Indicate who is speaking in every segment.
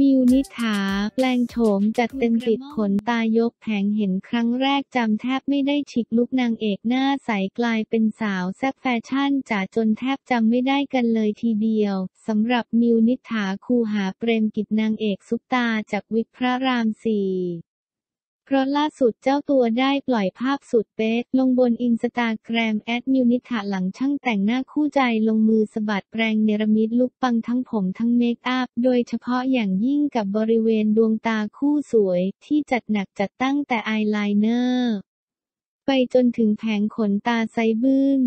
Speaker 1: มิวนิษฐาแปลงโฉมจัดเต็มติดขนตายกแผงเห็นครั้งแรกจำแทบไม่ได้ฉิกลุกนางเอกหน้าใสกลายเป็นสาวแซ่บแฟชั่นจ๋าจนแทบจำไม่ได้กันเลยทีเดียวสำหรับมิวนิษฐาคูหาเปรมกิจนางเอกซุปตาจากวิกพระรามสี่ เพราะล่าสุดเจ้าตัวได้ปล่อยภาพสุดเป๊ะลงบนอินสตาแกรมแอดมิวนิถาหลังช่างแต่งหน้าคู่ใจลงมือสะบัดแปรงเนรมิตลุคปังทั้งผมทั้งเมคอัพ โดยเฉพาะอย่างยิ่งกับบริเวณดวงตาคู่สวยที่จัดหนักจัดตั้งแต่อายไลเนอร์ ไปจนถึงแผงขนตาไซส์บึ้ม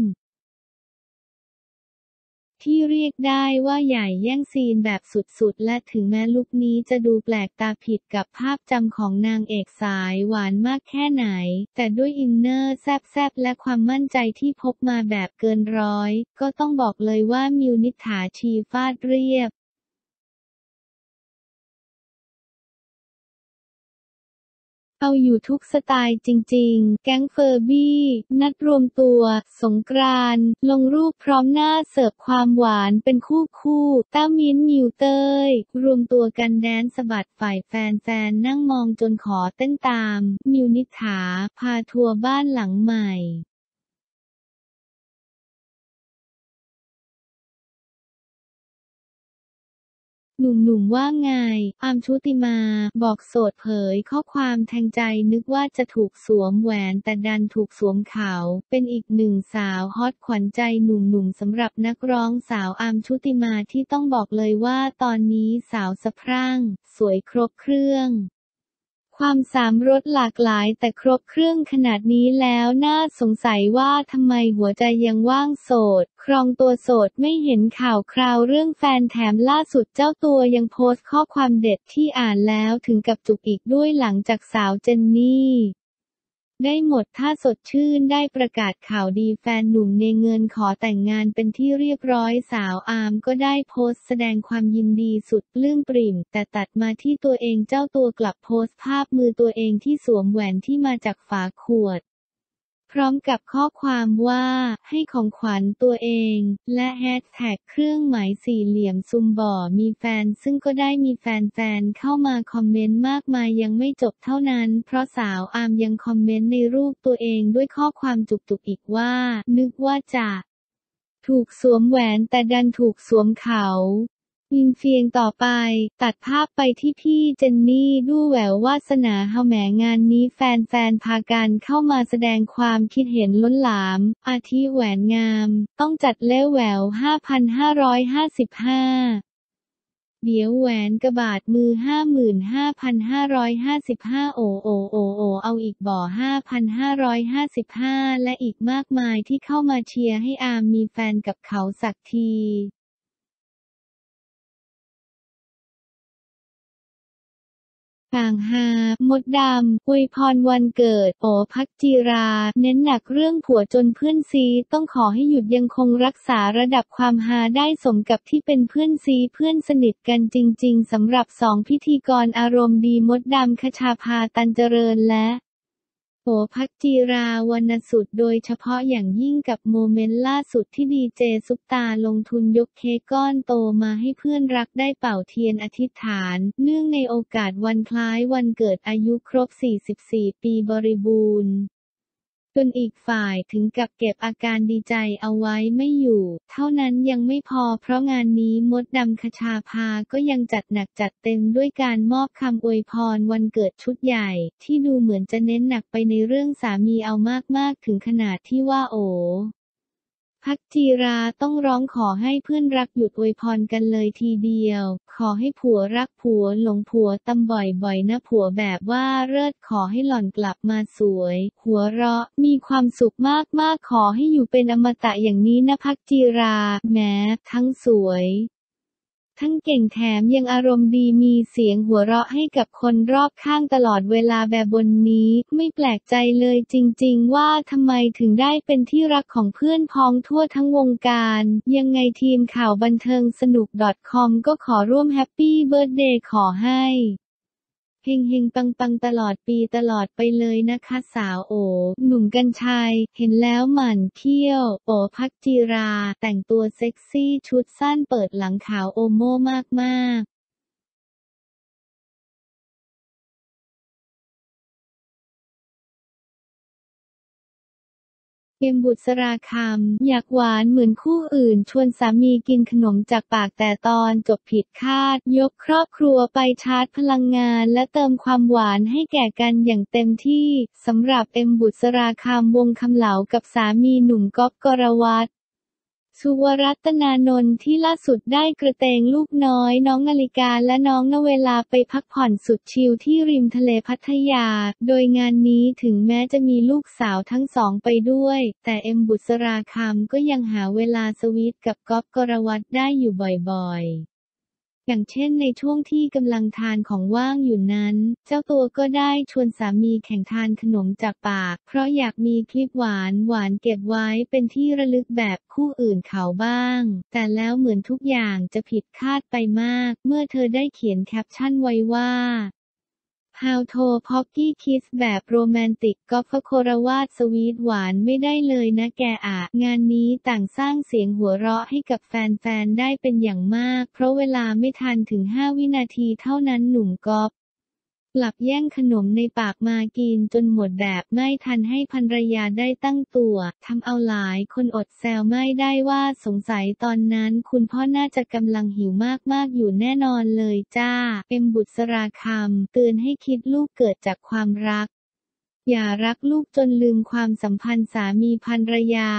Speaker 1: ที่เรียกได้ว่าใหญ่แย่งซีนแบบสุดๆ และถึงแม้ลุคนี้จะดูแปลกตาผิดกับภาพจำของนางเอกสายหวานมากแค่ไหน แต่ด้วย inner แซบๆ และความมั่นใจที่พบมาแบบเกินร้อย ก็ต้องบอกเลยว่ามิวนิษฐาชีฟาดเรียบ เอาอยู่ทุกสไตล์จริง ๆ แก๊งเฟอร์บี้ นัดรวมตัว สงกรานต์ลงรูปพร้อมหน้าเสิร์ฟความหวานเป็นคู่คู่ต้ามิ้นมิวเตยรวมตัวกันแดนสะบัดฝ่ายแฟนๆนั่งมองจนขอเต้นตาม มิวนิษฐาพาทัวร์บ้านหลังใหม่ หนุ่มๆว่าไง อามชุติมา บอกโสดเผยข้อความแทงใจนึกว่าจะถูกสวมแหวนแต่ดันถูกสวมเขา เป็นอีกหนึ่งสาวฮอตขวัญใจหนุ่มๆสำหรับนักร้องสาวอามชุติมาที่ต้องบอกเลยว่าตอนนี้สาวสะพรั่ง สวยครบเครื่อง ความสามรสหลากหลายแต่ครบเครื่องขนาดนี้แล้วน่าสงสัยว่าทำไมหัวใจยังว่างโสด ครองตัวโสดไม่เห็นข่าวคราวเรื่องแฟนแถมล่าสุดเจ้าตัวยังโพสต์ข้อความเด็ดที่อ่านแล้วถึงกับจุกอีกด้วยหลังจากสาวเจนนี่ ได้หมดถ้าสดชื่นได้ประกาศข่าวดีแฟนหนุ่มในเงินขอแต่งงานเป็นที่เรียบร้อยสาวอาร์มก็ได้โพสต์แสดงความยินดีสุดเรื่องปริ่ม แต่ตัดมาที่ตัวเองเจ้าตัวกลับโพสต์ภาพมือตัวเองที่สวมแหวนที่มาจากฝาขวด พร้อมกับข้อความว่าให้ของขวัญตัวเอง และแฮชแท็กเครื่องหมายสี่เหลี่ยมซุมบ่อมีแฟน ซึ่งก็ได้มีแฟนๆเข้ามาคอมเมนต์มากมายยังไม่จบเท่านั้น เพราะสาวอามยังคอมเมนต์ในรูปตัวเองด้วยข้อความจุกๆอีกว่า นึกว่าจะ ถูกสวมแหวนแต่ดันถูกสวมเขา มินเฟียงต่อไป ตัดภาพไปที่พี่เจนนี่ดูแหวววาสนาเฮาแหมงานนี้แฟนๆพากันเข้ามาแสดงความคิดเห็นล้นหลาม อาทิแหวนงาม ต้องจัดเล้วแหวว 5,555เดี๋ยวแหวนกระบาดมือ 55,555 โอโอโอโอเอาอีกบ่อ 5,555 และอีกมากมายที่เข้ามาเชียร์ให้อามมีแฟนกับเขาสักที ต่างฮา มดดำ อวยพรวันเกิด โอพักจีรา เน้นหนักเรื่องผัวจนเพื่อนซีต้องขอให้หยุดยังคงรักษาระดับความฮาได้สมกับที่เป็นเพื่อนซีเพื่อนสนิทกันจริง ๆสำหรับสองพิธีกรอารมณ์ดีมดดำคชาพาตันเจริญและ โหพักจีราวรรณสุดโดยเฉพาะอย่างยิ่งกับโมเมนต์ล่าสุดที่ดีเจซุปตาลงทุนยกเค้กก้อนโตมาให้เพื่อนรักได้เป่าเทียนอธิษฐาน เนื่องในโอกาสวันคล้ายวันเกิดอายุครบ 44 ปีบริบูรณ์ จนอีกฝ่ายถึงกับเก็บอาการดีใจเอาไว้ไม่อยู่ เท่านั้นยังไม่พอเพราะงานนี้มดดำคชาพาก็ยังจัดหนักจัดเต็มด้วยการมอบคำอวยพรวันเกิดชุดใหญ่ ที่ดูเหมือนจะเน้นหนักไปในเรื่องสามีเอามากๆถึงขนาดที่ว่าโอ พักจีราต้องร้องขอให้เพื่อนรักหยุดอวยพรกันเลยทีเดียว ขอให้ผัวรักผัวหลงผัวตำบ่อยๆนะผัวแบบว่าเลิศขอให้หล่อนกลับมาสวย หัวเราะมีความสุขมากๆขอให้อยู่เป็นอมตะอย่างนี้นะพักจีราแม้ทั้งสวย ทั้งเก่งแถมยังอารมณ์ดีมีเสียงหัวเราะให้กับคนรอบข้างตลอดเวลาแบบบนนี้ ไม่แปลกใจเลยจริงๆ ว่าทำไมถึงได้เป็นที่รักของเพื่อนพ้องทั่วทั้งวงการ ยังไงทีมข่าวบันเทิงสนุก .com ก็ขอร่วม happy birthday ขอให้ เฮงเฮงปังปังตลอดปีตลอดไปเลยนะคะสาวโอ หนุ่มกัญชัย เห็นแล้วหมั่นเขี้ยว โอ ภัคจีรา แต่งตัวเซ็กซี่ชุดสั้นเปิดหลังขาวโอโมมาก เอ็มบุษราคัมอยากหวานเหมือนคู่อื่น ชวนสามีกินขนมจากปากแต่ตอนจบผิดคาด ยกครอบครัวไปชาร์จพลังงาน และเติมความหวานให้แก่กันอย่างเต็มที่สำหรับเอ็มบุษราคัม วงษ์คำเหลากับสามีหนุ่มก๊อฟกรวัต สุวรัตนานนท์ที่ล่าสุดได้กระเตงลูกน้อย น้องนาฬิกาและน้องนเวลาไปพักผ่อนสุดชิลที่ริมทะเลพัทยา โดยงานนี้ถึงแม้จะมีลูกสาวทั้งสองไปด้วย แต่เอ็มบุษราคัมก็ยังหาเวลาสวีทกับก๊อฟกรวัตได้อยู่บ่อยๆ อย่างเช่นในช่วงที่กำลังทานของว่างอยู่นั้น เจ้าตัวก็ได้ชวนสามีแข่งทานขนมจากปาก เพราะอยากมีคลิปหวานหวานเก็บไว้เป็นที่ระลึกแบบคู่อื่นเขาบ้าง แต่แล้วเหมือนทุกอย่างจะผิดคาดไปมาก เมื่อเธอได้เขียนแคปชั่นไว้ว่า How to Poppy Kiss แบบโรแมนติกก็ฟโครวาดสวีทหวานไม่ได้เลยนะแกอะงานนี้ต่างสร้างเสียงหัวเราะให้กับแฟนๆ ได้เป็นอย่างมาก เพราะเวลาไม่ทันถึง 5 วินาทีเท่านั้นหนุ่มก๊อฟ หลับแย่งขนมในปากมากินจนหมดแบบไม่ทันให้ภรรยาได้ตั้งตัวทำเอาหลายคนอดแซวไม่ได้ว่าสงสัยตอนนั้นคุณพ่อน่าจะกำลังหิวมากๆอยู่แน่นอนเลยจ้าเอ็มบุตรสราคำเตือนให้คิดลูกเกิดจากความรัก อย่ารักลูกจนลืมความสัมพันธ์สามีภรรยา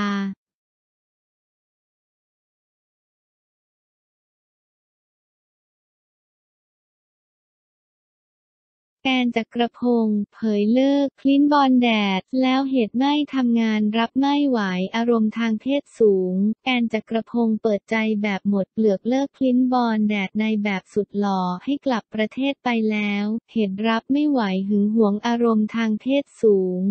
Speaker 1: แอนจักรพงศ์เผยเลิกคลิ้นบอลแดด แล้วเหตุไม่ทำงานรับไม่ไหวอารมณ์ทางเพศสูง แอนจักรพงศ์เปิดใจแบบหมดเปลือกเลิกคลิ้นบอลแดดในแบบสุดหล่อให้กลับประเทศไปแล้ว เหตุรับไม่ไหวหึงหวงอารมณ์ทางเพศสูง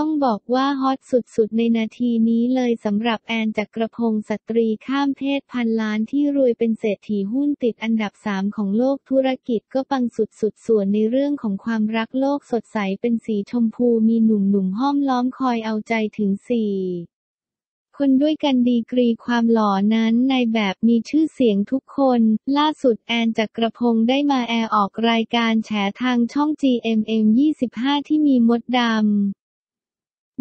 Speaker 1: ต้องบอกว่าฮอตสุดๆ ในนาทีนี้เลยสำหรับแอนจักรพงศ์สตรีข้ามเพศพันล้านที่รวยเป็นเศรษฐีหุ้นติดอันดับ 3 ของโลกธุรกิจก็ปังสุดๆ ส่วนในเรื่องของความรักโลกสดใสเป็นสีชมพูมีหนุ่มๆห้อมล้อมคอยเอาใจถึงสี่คนด้วยกันดีกรีความหล่อนั้นในแบบมีชื่อเสียงทุกคน ล่าสุดแอนจักรพงศ์ได้มาแอร์ออกรายการแฉทางช่อง GMM 25 ที่มีมดดำ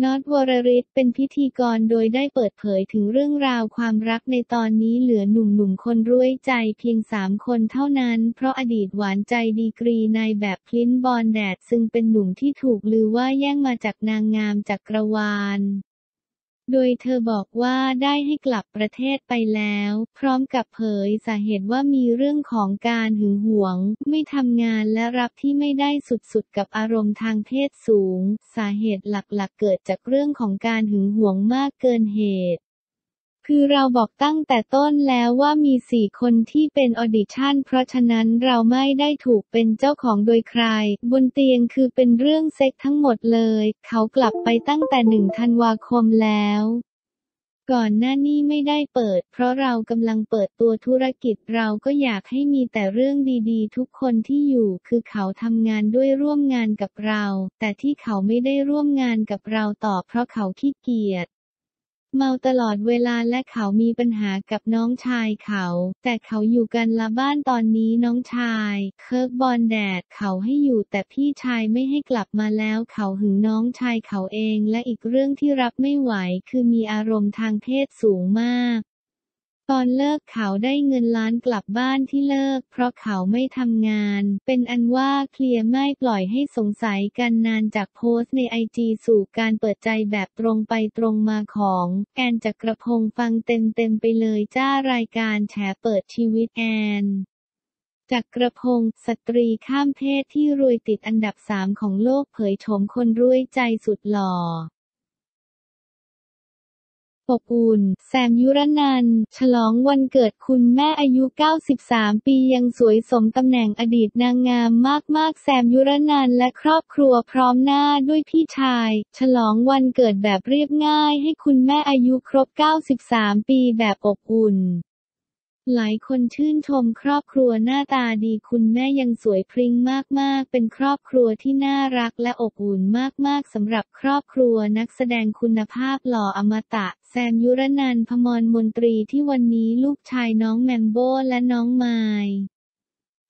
Speaker 1: น็อตวรริศเป็นพิธีกรโดยได้เปิดเผยถึงเรื่องราวความรักในตอนนี้เหลือหนุ่มๆคนรู้ใจเพียงสามคนเท่านั้น เพราะอดีตหวานใจดีกรีนายแบบพลินบอลแดดซึ่งเป็นหนุ่มที่ถูกลือว่าแย่งมาจากนางงามจักรวาล โดยเธอบอกว่าได้ให้กลับประเทศไปแล้ว พร้อมกับเผยสาเหตุว่ามีเรื่องของการหึงหวง ไม่ทำงานและรับที่ไม่ได้สุดๆ กับอารมณ์ทางเพศสูง สาเหตุหลักๆ เกิดจากเรื่องของการหึงหวงมากเกินเหตุ คือเราบอกตั้งแต่ต้นแล้วว่ามีสี่คนที่เป็น audition เพราะฉะนั้นเราไม่ได้ถูกเป็นเจ้าของโดยใคร บนเตียงคือเป็นเรื่องเซ็กซ์ทั้งหมดเลย เขากลับไปตั้งแต่หนึ่งธันวาคมแล้วก่อนหน้านี้ไม่ได้เปิด เพราะเรากำลังเปิดตัวธุรกิจเราก็อยากให้มีแต่เรื่องดีๆ ทุกคนที่อยู่คือเขาทำงานด้วยร่วมงานกับเรา แต่ที่เขาไม่ได้ร่วมงานกับเราต่อเพราะเขาขี้เกียจ เมาตลอดเวลาและเขามีปัญหากับน้องชายเขา แต่เขาอยู่กันละบ้านตอนนี้น้องชาย เคิร์กบอลแดดเขาให้อยู่แต่พี่ชายไม่ให้กลับมาแล้วเขาหึงน้องชายเขาเองและอีกเรื่องที่รับไม่ไหวคือมีอารมณ์ทางเพศสูงมาก ตอนเลิกเขาได้เงินล้านกลับบ้านที่เลิก เพราะเขาไม่ทำงาน เป็นอันว่าเคลียร์ไม่ปล่อยให้สงสัยกันนานจากโพสต์ในไอจีสู่การเปิดใจแบบตรงไปตรงมาของ แอนจักรพงศ์ฟังเต็มเต็มไปเลยจ้ารายการแฉเปิดชีวิตแอนจักรพงศ์สตรีข้ามเพศที่รวยติดอันดับสามของโลกเผยโฉมคนรวยใจสุดหล่อ อบอุ่นแซมยุรนัน ฉลองวันเกิดคุณแม่อายุ 93 ปียังสวยสมตำแหน่งอดีตนางงามมาก ๆแซมยุรนันและครอบครัวพร้อมหน้าด้วยพี่ชาย ฉลองวันเกิดแบบเรียบง่ายให้คุณแม่อายุครบ 93 ปีแบบอบอุ่น หลายคนชื่นชมครอบครัวหน้าตาดีคุณแม่ยังสวยพริ้งมากๆ เป็นครอบครัวที่น่ารักและอบอุ่นมากๆสำหรับครอบครัวนักแสดงคุณภาพหล่ออมตะ แซมยุรนันพมรมนตรีที่วันนี้ลูกชายน้องแมมโบและน้องไมล์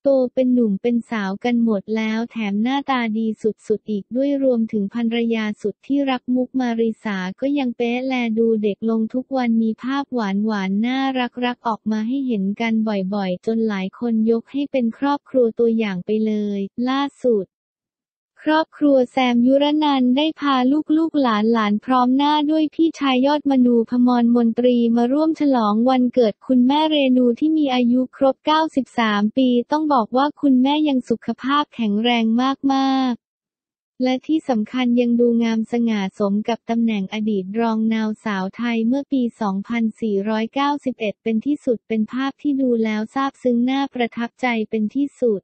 Speaker 1: โตเป็นหนุ่มเป็นสาวกันหมดแล้วแถมหน้าตาดีสุดๆอีกด้วยรวมถึงภรรยาสุดที่รักมุกมาริสาก็ยังเป๊ะแลดูเด็กลงทุกวันมีภาพหวานๆน่ารักๆออกมาให้เห็นกันบ่อยๆ จนหลายคนยกให้เป็นครอบครัวตัวอย่างไปเลย ล่าสุด ครอบครัวแซมยุรนันได้พาลูกๆหลานๆพร้อมหน้าด้วยพี่ชายยอดมนูพมรมนตรีมาร่วมฉลองวันเกิดคุณแม่เรนูที่มีอายุครบ 93 ปี ต้องบอกว่าคุณแม่ยังสุขภาพแข็งแรงมากๆและที่สำคัญยังดูงามสง่าสมกับตำแหน่งอดีตรองนาวสาวไทยเมื่อปี 2491 เป็นที่สุดเป็นภาพที่ดูแล้วซาบซึ้งน่าประทับใจเป็นที่สุด